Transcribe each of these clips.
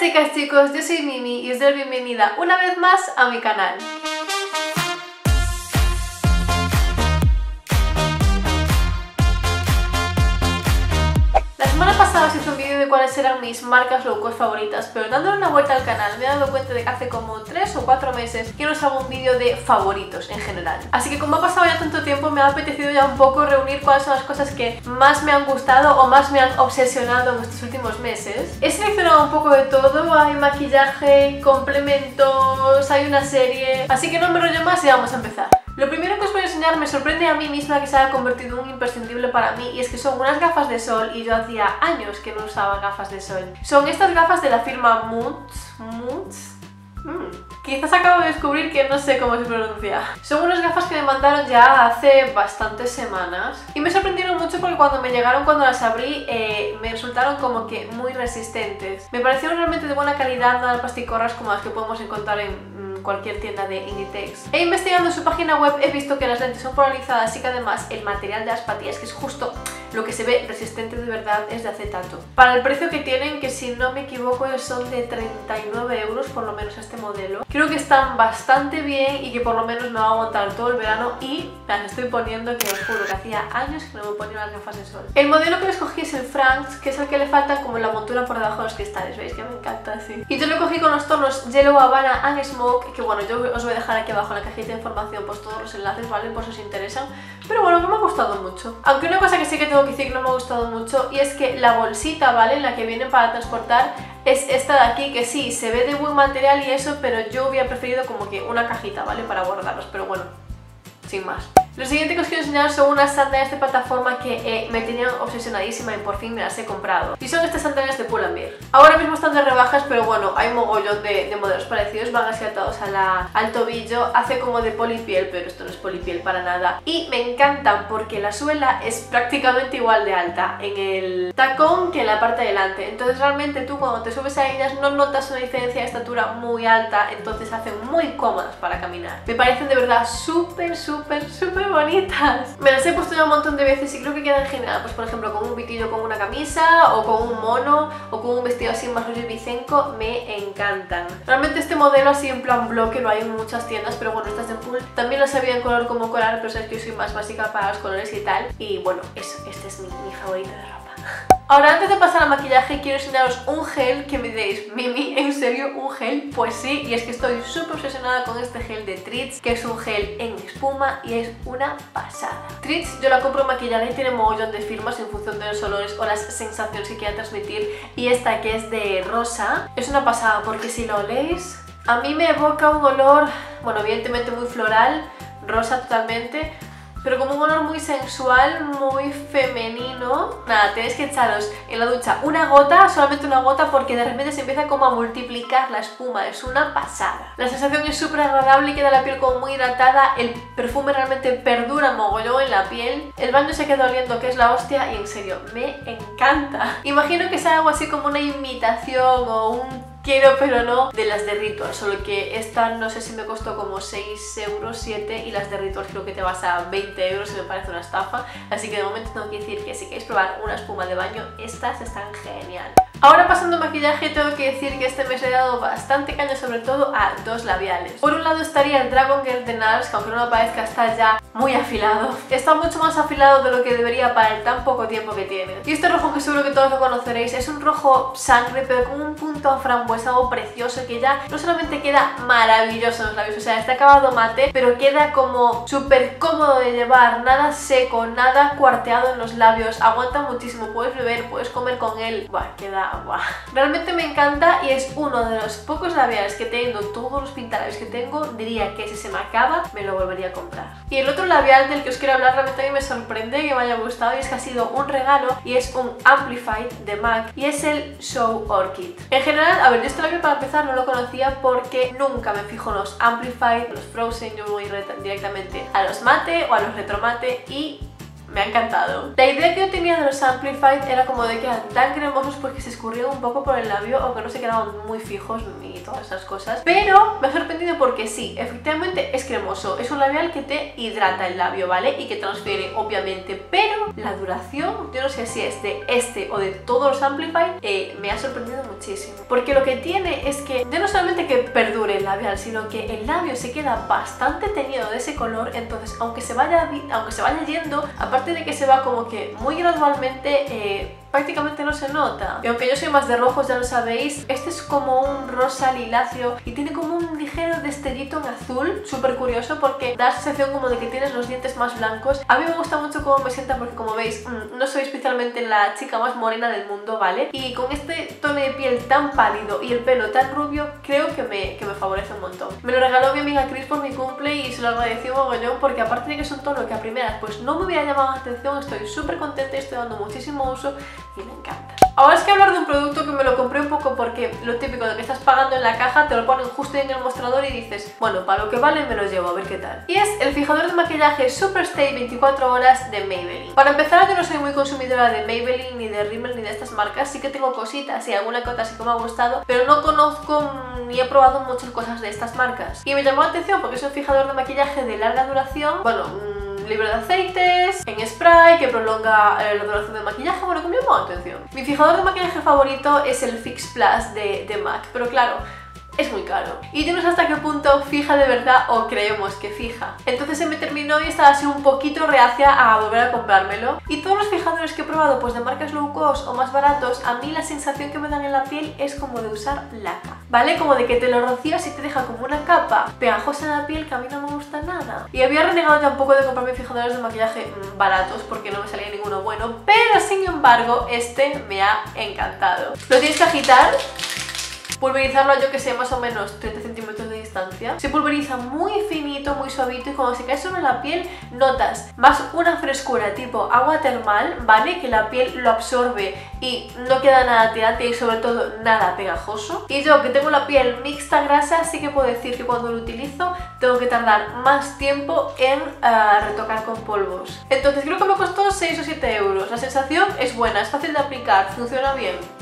chicas, chicos, yo soy Mimi y os doy bienvenida una vez más a mi canal. La semana pasada os hice un vídeo de cuáles eran mis marcas low cost favoritas, pero dándole una vuelta al canal me he dado cuenta de que hace como 3 o 4 meses que no hago un vídeo de favoritos en general. Así que como ha pasado ya tanto tiempo me ha apetecido ya un poco reunir cuáles son las cosas que más me han gustado o más me han obsesionado en estos últimos meses. He seleccionado un poco de todo, hay maquillaje, complementos, hay una serie, así que no me rollo más y vamos a empezar. Lo primero que os voy a enseñar me sorprende a mí misma que se haya convertido en un imprescindible para mí y es que son unas gafas de sol y yo hacía años que no usaba gafas de sol. Son estas gafas de la firma Moods, Moods, Mm. Quizás acabo de descubrir que no sé cómo se pronuncia. Son unas gafas que me mandaron ya hace bastantes semanas y me sorprendieron mucho porque cuando me llegaron, cuando las abrí, eh, me resultaron como que muy resistentes. Me parecieron realmente de buena calidad, nada plasticorras como las que podemos encontrar en cualquier tienda de Inditex. He investigado en su página web, he visto que las lentes son polarizadas y que además el material de las patillas, que es justo lo que se ve resistente de verdad, es de acetato. Para el precio que tienen, que si no me equivoco son de 39 euros por lo menos este modelo, creo que están bastante bien y que por lo menos me va a aguantar todo el verano y las estoy poniendo que os juro que hacía años que no me ponía las gafas de sol. El modelo que escogí es el Franks, que es el que le falta como la montura por debajo de los cristales, ¿veis? Que me encanta así. Y yo lo cogí con los tonos Yellow Havana and Smoke que bueno, yo os voy a dejar aquí abajo en la cajita de información pues todos los enlaces, ¿vale? Por si os interesan. Pero bueno, no me ha gustado mucho. Aunque una cosa que sí que tengo que decir que no me ha gustado mucho y es que la bolsita, ¿vale? En la que viene para transportar es esta de aquí que sí, se ve de buen material y eso, pero yo hubiera preferido como que una cajita, ¿vale? Para guardarlos, pero bueno, sin más. Lo siguiente que os quiero enseñar son unas sandalias de plataforma que eh, me tenían obsesionadísima y por fin me las he comprado. Y son estas sandalias de Pull&Bear. Ahora mismo están de rebajas, pero bueno, hay mogollón de, modelos parecidos, van así atados al tobillo, hace como de polipiel, pero esto no es polipiel para nada. Y me encantan porque la suela es prácticamente igual de alta en el tacón que en la parte de delante. Entonces realmente tú cuando te subes a ellas no notas una diferencia de estatura muy alta, entonces hacen muy cómodas para caminar. Me parecen de verdad súper, súper, súper bonitas. Me las he puesto ya un montón de veces y creo que quedan genial. Pues por ejemplo con un pitillo con una camisa o con un mono o con un vestido así más rollo bicenco. Me encantan. Realmente este modelo así en plan bloque lo hay en muchas tiendas, pero bueno, estas de Pool también las había en color como coral, pero sabes que yo soy más básica para los colores y tal. Y bueno, eso, este es mi, mi favorito de ropa. Ahora, antes de pasar al maquillaje, quiero enseñaros un gel que me deis, Mimi, ¿en serio un gel? Pues sí, y es que estoy súper obsesionada con este gel de Trits, que es un gel en espuma y es una pasada. Trits yo la compro maquillada y tiene mogollón de firmas en función de los olores o las sensaciones que quiera transmitir, y esta que es de rosa, es una pasada porque si lo oléis, a mí me evoca un olor, bueno, evidentemente muy floral, rosa totalmente, pero como un olor muy sensual, muy femenino. Nada, tenéis que echaros en la ducha una gota, solamente una gota, porque de repente se empieza como a multiplicar la espuma, es una pasada. La sensación es súper agradable y queda la piel como muy hidratada, el perfume realmente perdura mogollón en la piel, el baño se queda oliendo que es la hostia y en serio, me encanta. Imagino que sea algo así como una imitación o un quiero pero no de las de Ritual, solo que esta no sé si me costó como 6 euros, 7 y las de Ritual creo que te vas a 20 euros y me parece una estafa, así que de momento tengo que decir que si queréis probar una espuma de baño, estas están genial. Ahora pasando a maquillaje tengo que decir que este mes he dado bastante caña sobre todo a dos labiales. Por un lado estaría el Dragon Girl de NARS, que aunque no me parezca está ya muy afilado. Está mucho más afilado de lo que debería para el tan poco tiempo que tiene. Y este rojo que seguro que todos lo conoceréis es un rojo sangre pero con un punto frambuesa algo precioso que ya no solamente queda maravilloso en los labios, o sea, está acabado mate, pero queda como súper cómodo de llevar, nada seco, nada cuarteado en los labios, aguanta muchísimo, puedes beber, puedes comer con él, Buah, queda Realmente me encanta y es uno de los pocos labiales que tengo, todos los pintalabios que tengo, diría que si se me acaba me lo volvería a comprar. Y el otro labial del que os quiero hablar realmente a mí me sorprende que me haya gustado y es que ha sido un regalo y es un Amplified de MAC y es el Show Orchid. En general, a ver, yo este labio para empezar no lo conocía porque nunca me fijo en los Amplified, los Frozen, yo voy directamente a los mate o a los retromate y me ha encantado. La idea que yo tenía de los Amplified era como de que eran tan cremosos porque se escurrían un poco por el labio o que no se quedaban muy fijos ni todas esas cosas. Pero me ha sorprendido porque sí, efectivamente es cremoso. Es un labial que te hidrata el labio, ¿vale? Y que transfiere, obviamente. Pero la duración, yo no sé si es de este o de todos los Amplified, eh, me ha sorprendido muchísimo. Porque lo que tiene es que no solamente que perdure el labial, sino que el labio se queda bastante teñido de ese color. Entonces, aunque se vaya, aunque se vaya yendo, aparte de que se va como que muy gradualmente... Eh, prácticamente no se nota. Y aunque yo soy más de rojos, ya lo sabéis, este es como un rosa liláceo y tiene como un ligero destellito en azul, súper curioso porque da la sensación como de que tienes los dientes más blancos. A mí me gusta mucho cómo me sienta porque como veis, mm, no soy especialmente la chica más morena del mundo, ¿vale? Y con este tono de piel tan pálido y el pelo tan rubio, creo que me, que me favorece un montón. Me lo regaló mi amiga Chris por mi cumple y se lo agradecí un mogollón porque aparte de que es un tono que a primeras pues no me hubiera llamado la atención, estoy súper contenta y estoy dando muchísimo uso y me encanta. Ahora es que hablar de un producto que me lo compré un poco porque lo típico de que estás pagando en la caja, te lo ponen justo en el mostrador y dices, bueno, para lo que vale me lo llevo, a ver qué tal. Y es el fijador de maquillaje Super Stay 24 horas de Maybelline. Para empezar, yo no soy muy consumidora de Maybelline, ni de Rimmel, ni de estas marcas. Sí que tengo cositas y alguna que otra sí que me ha gustado, pero no conozco ni he probado muchas cosas de estas marcas. Y me llamó la atención porque es un fijador de maquillaje de larga duración, bueno, libre de aceites, en spray, que prolonga eh, la duración de maquillaje, bueno, que me llamó la atención. Mi fijador de maquillaje favorito es el Fix Plus de, de MAC, pero claro, es muy caro. Y yo no sé hasta qué punto fija de verdad o creemos que fija. Entonces se me terminó y estaba así un poquito reacia a volver a comprármelo. Y todos los fijadores que he probado, pues de marcas low cost o más baratos, a mí la sensación que me dan en la piel es como de usar laca. ¿Vale? Como de que te lo rocías y te deja como una capa pegajosa en la piel que a mí no me gusta nada. Y había renegado ya un poco de comprarme fijadores de maquillaje mm, baratos porque no me salía ninguno bueno, pero sin embargo este me ha encantado. Lo tienes que agitar pulverizarlo yo que sé más o menos 30 centímetros de distancia. Se pulveriza muy finito, muy suavito y cuando se cae sobre la piel notas más una frescura tipo agua termal, ¿vale? Que la piel lo absorbe y no queda nada tirante y sobre todo nada pegajoso. Y yo que tengo la piel mixta grasa sí que puedo decir que cuando lo utilizo tengo que tardar más tiempo en uh, retocar con polvos. Entonces creo que me costó 6 o 7 euros. La sensación es buena, es fácil de aplicar, funciona bien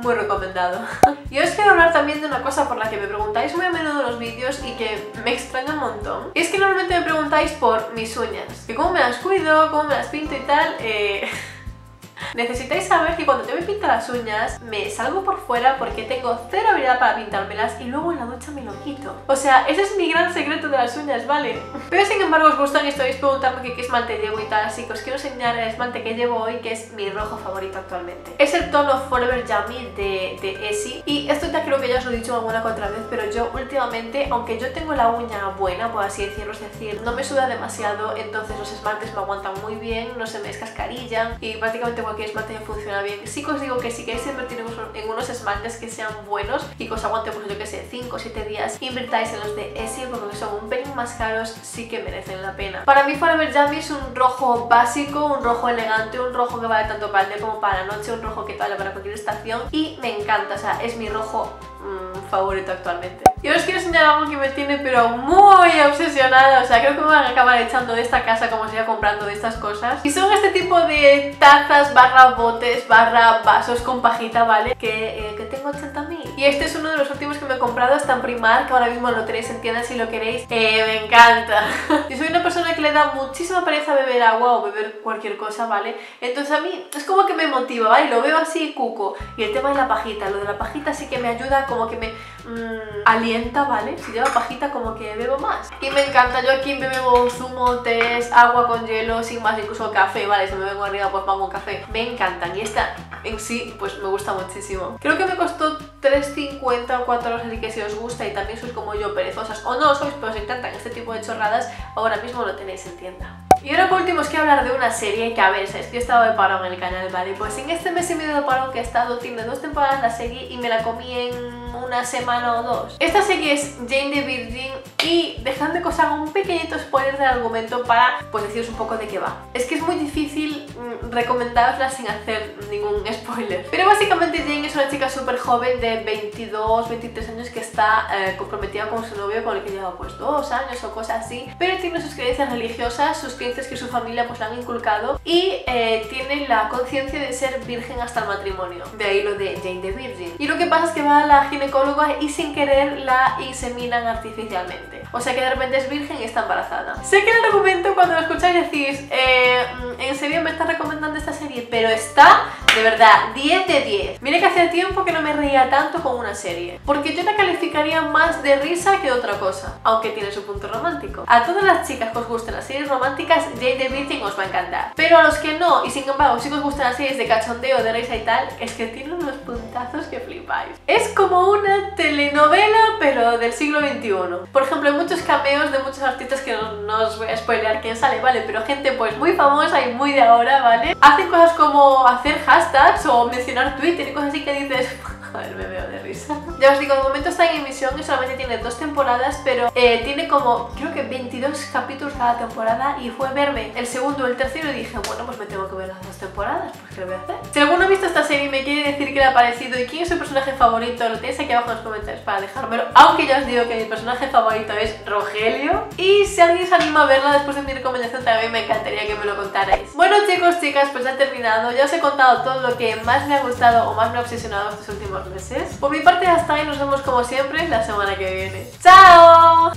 muy recomendado. y os quiero hablar también de una cosa por la que me preguntáis muy a menudo en los vídeos y que me extraña un montón. Y es que normalmente me preguntáis por mis uñas, que cómo me las cuido, cómo me las pinto y tal. Eh... Necesitáis saber que cuando yo me pinto las uñas me salgo por fuera porque tengo cero habilidad para pintármelas y luego en la ducha me lo quito. O sea, ese es mi gran secreto de las uñas, ¿vale? Pero sin embargo os gustan y estáis preguntando qué esmalte llevo y tal, así que os quiero enseñar el esmalte que llevo hoy que es mi rojo favorito actualmente. Es el tono Forever Yummy de, de Essie y esto ya creo que ya os lo he dicho alguna otra vez, pero yo últimamente, aunque yo tengo la uña buena, por así decirlo, decir, no me suda demasiado, entonces los esmaltes me aguantan muy bien, no se me descascarillan y prácticamente cualquier esmalte funciona bien. Sí que os digo que si queréis invertir en unos esmaltes que sean buenos y que os aguanten, pues yo que sé, 5 o 7 días, invertáis en los de Essie porque son un pelín más caros, sí que merecen la pena. Para mí Forever Yummy es un rojo básico, un rojo elegante, un rojo que vale tanto para el día como para la noche, un rojo que vale para cualquier estación y me encanta, o sea, es mi rojo mmm, favorito actualmente. Y os quiero enseñar algo que me tiene pero muy obsesionada, o sea, creo que me van a acabar echando de esta casa como siga comprando de estas cosas. Y son este tipo de tazas barra botes barra vasos con pajita, ¿vale? Que, eh, que tengo 80.000. Y este es uno de los últimos que me he comprado, está en Primark, ahora mismo lo tenéis en tiendas si lo queréis. Eh, me encanta. Yo soy una persona que le da muchísima pereza beber agua o beber cualquier cosa, ¿vale? Entonces a mí es como que me motiva, ¿vale? Lo veo así cuco. Y el tema de la pajita, lo de la pajita sí que me ayuda como que me mmm, alienta, ¿vale? Si lleva pajita como que bebo más. Y me encanta, yo aquí me bebo zumo, té, agua con hielo, sin más, incluso café, ¿vale? Si me vengo arriba pues pongo un café. Me encantan y esta en sí pues me gusta muchísimo. Creo que me costó 3.50 o 4 euros, así que si os gusta y también sois como yo perezosas o no sois, pero os encantan este tipo de chorradas, ahora mismo lo tenéis en tienda. Y ahora por último os quiero hablar de una serie que a ver, es que he estado de parón en el canal, ¿vale? Pues en este mes y medio de parón que he estado, tiene dos temporadas la serie y me la comí en una semana o dos. Esta serie es Jane the Virgin y dejadme que os haga un pequeñito spoiler del argumento para pues deciros un poco de qué va. Es que es muy difícil mm, recomendarosla sin hacer ningún spoiler. Pero básicamente Jane es una chica súper joven de 22, 23 años que está eh, comprometida con su novio con el que lleva pues dos años o cosas así, pero tiene sus creencias religiosas, sus creencias que su familia pues le han inculcado y eh, tiene la conciencia de ser virgen hasta el matrimonio. De ahí lo de Jane the Virgin. Y lo que pasa es que va a la ginecóloga y sin querer la inseminan artificialmente. O sea que de repente es virgen y está embarazada. Sé que el argumento cuando lo escucháis decís, eh, ¿en serio me estás recomendando esta serie? Pero está, de verdad, 10 de 10. Mire que hace tiempo que no me reía tanto con una serie. Porque yo la calificaría más de risa que de otra cosa. Aunque tiene su punto romántico. A todas las chicas que os gusten las series románticas, Jane the Virgin os va a encantar. Pero a los que no, y sin embargo, si os gustan las series de cachondeo, de risa y tal, es que tiene unos puntazos que flipáis. Es como una telenovela, pero del siglo XXI. Por ejemplo, muchos cameos de muchos artistas que no, no os voy a spoilear quién sale, ¿vale? Pero gente pues muy famosa y muy de ahora, ¿vale? Hacen cosas como hacer hashtags o mencionar Twitter y cosas así que dices... Joder, me veo de risa. Ya os digo, de momento está en emisión y solamente tiene dos temporadas, pero eh, tiene como, creo que 22 capítulos cada temporada y fue verme el segundo o el tercero y dije, bueno, pues me tengo que ver las dos temporadas, pues ¿qué voy a hacer? Si alguno ha visto esta serie y me quiere decir qué le ha parecido y quién es su personaje favorito, lo tenéis aquí abajo en los comentarios para dejármelo, aunque ya os digo que mi personaje favorito es Rogelio. Y si alguien se anima a verla después de mi recomendación, también me encantaría que me lo contarais. Bueno chicas, pues ya he terminado, ya os he contado todo lo que más me ha gustado o más me ha obsesionado estos últimos meses. Por mi parte hasta ahí, nos vemos como siempre la semana que viene. ¡Chao!